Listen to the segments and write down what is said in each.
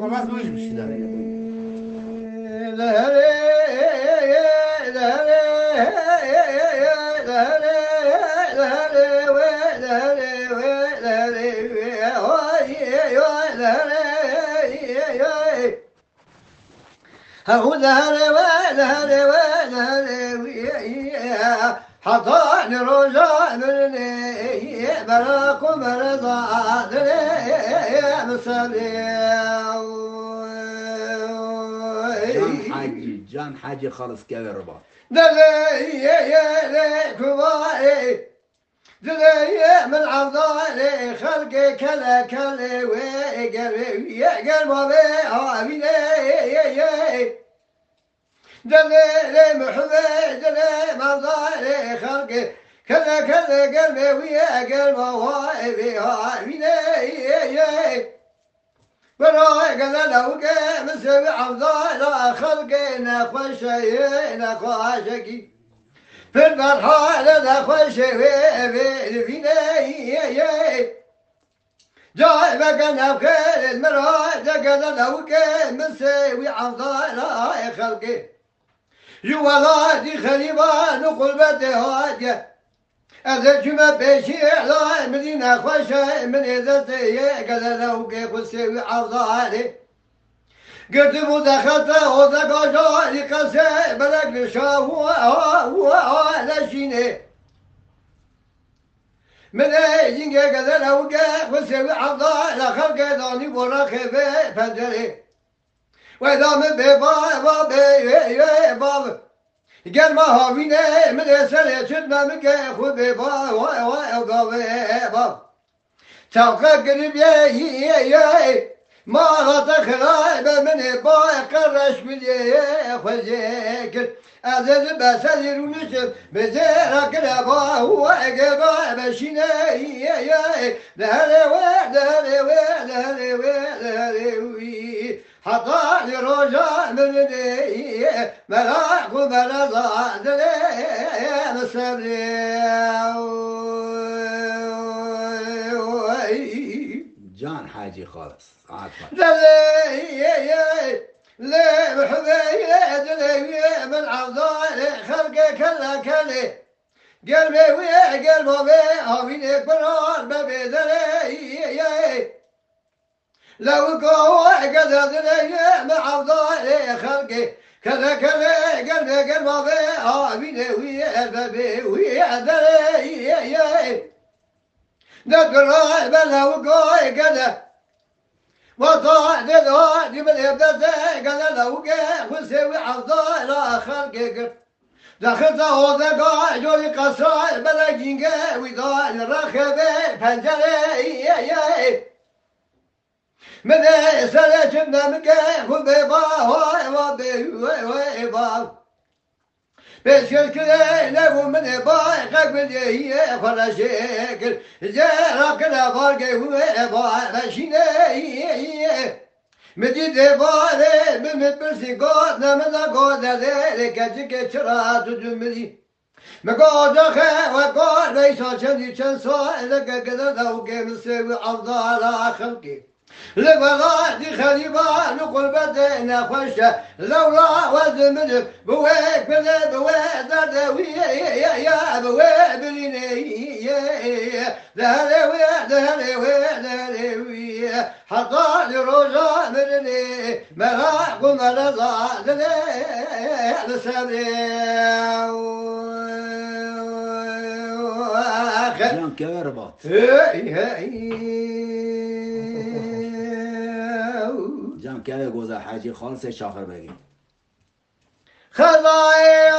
Böyle bir şeyler yapıyorum. حطاني رجاء مني براكم رضا يا مسلم Can Hacı, Can Hacı خالص كبر ربا دلي يا دلي من عضالي خلقي كلا كلا وقلبي يا قلبي عابيني دلي محمد دلي مضالي خلقي كلا كلا قلبي ويا قلبي عابيني براي قال لو قام سوي عبدالله خلقنا خشينا خاشكي في المرحلة لا خشي في فينا جاي بقنا بخير المراد قال لو قام سوي عبدالله خلقي. يولادي خليبان قلبتي هاديه هذا جمع بشي على مدينة خوشة من إذا سيئ قال له كيف السوي عضالي قلت مدخلت وذا قجالي قسي بلق نشاف وعلى شيني. من أيجين قال له كيف السوي عضالي خلق داني ورخي فجري وإذا من بابا بابا بابا قال ما يسر يشدنا من كي خذ با قاوي با تلقى قريب يا يا ما غط خلايب من با قرش يا خزيك أزز بسير ونشف بزير كلابا هو قبا بشينا يا يا وي دهري وي حطى لي رجاء من دي ملاك وبلا ضاد لي مسري Hacı خالص. عارفة لي لي بحبي لي من عضالي خلقي كلا كلي قلبي ويا قلبي هاويني قرار ببي ذري لو قوة قد ذري مع عضالي خلقي. كذا كذا قلبي قلبي هاويني ويا ببي ويا ذري ذكر بلا وقوي قد وطاع ذا من يبدا قال له وسوي عضال خلقك دخلت هذا قاع جولي قصاع بلا جينجا ويضال الرخبة بنجري من سنة جبنا مكا وبيبا وبيبا بس كذا لو من باي قبل هي فرشيك جارك لا فرق وبا مشينا مدي دبارة من برسي قاد نمنا قاد ذلك جك شرات جمدي مقاد خا وقاد ليس شدي شنسا لك كذا لو كان سوي أفضل خلقي لبغادي خليبان قلبتنا خشة لولا وزمن بويك بلا بويك دردوي يا يا بويك بليني دهري وي دهري وي دهري وي حطاني رجا مني مراق ومرضى لسبي Can كبر عمکه گذر حاجی خان سه شاخر بگید خدای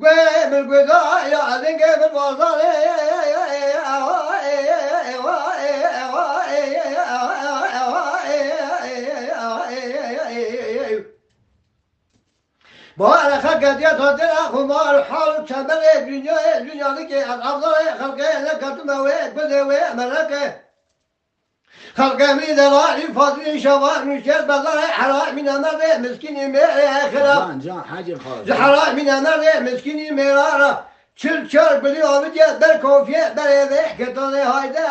قيم القضايا عدن قيم الوصايا وعلى خلقت يطرد الأخو مع الحال شمال الدنيا الدنيا لك الأفضل خلقه لك تمويه بذويه ملكه خلقمي ذراعي فاطمي شواحن شباب الله حراح من أمر مسكين خلاف جان جان حاجة خالص حراح من أمر مسكين مرارة çıl çıl biliyor mu diye ben kofiye ben eve gidiyor hayda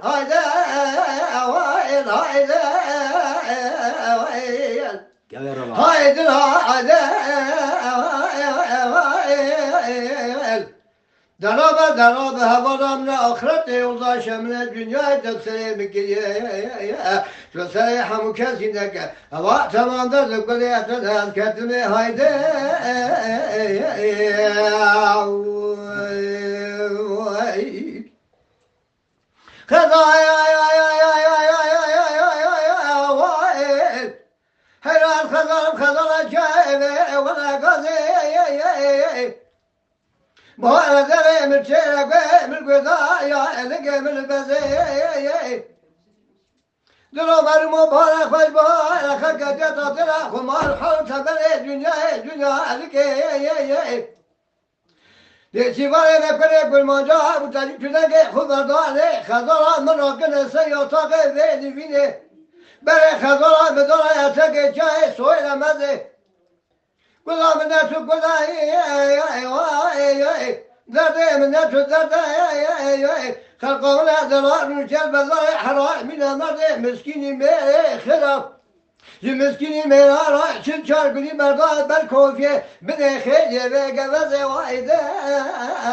hayda hayda hayda hayda hayda Denaba denaba havadan ne ahiret yolda şemle dünya defteri bikiriye ve sayı hamu kesindeke hava tamanda zıkkılı yeten hazketimi haydi Kız ay ay ay ay. با امر چرا امر گدا یا الگ امر بزه دلو بر مبارک خوش با رخ کجا تاتر خمار حال تبر دنیا دنیا الگ دیشی واره نپره گل مانجا بود تری چونگه خبرداره خزارا مناکن سی اتاق ویدی بینه بره خزارا بداره اتاق چای سوی رمزه ولا منات ولا ذاتي منات ذاتي خلقونا دراء نشال بذر حراء من المرض مسكيني ما خلاف مسكيني ما راح شل شارقني مرضى بالكوفية بني خيلي بقبض وايدة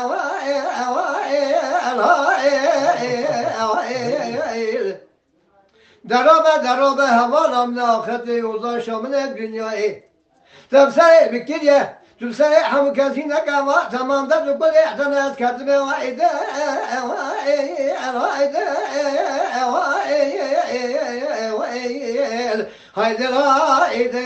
واي واي واي ضربة هوا لم ناخذ يوزا شمن الدنيا تمسائح بكتير تمسائح هم كاسين أقاما تمام تبقى كل إحتنات كاتب وایده وایده وایده وایده وایده